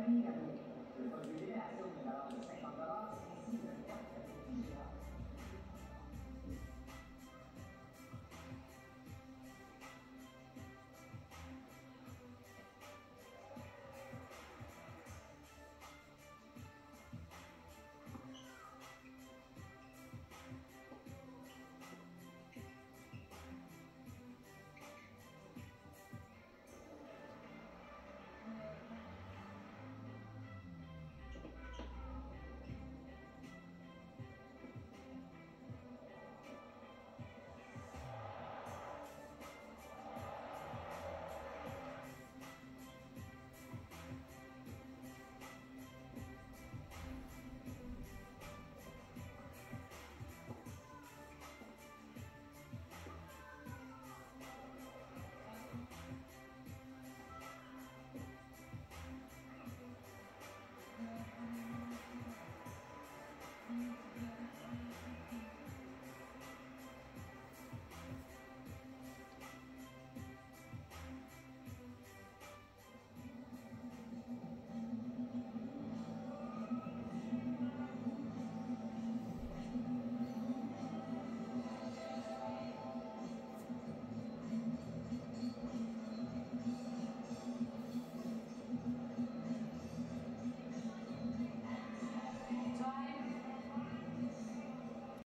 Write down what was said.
training every day. Yeah,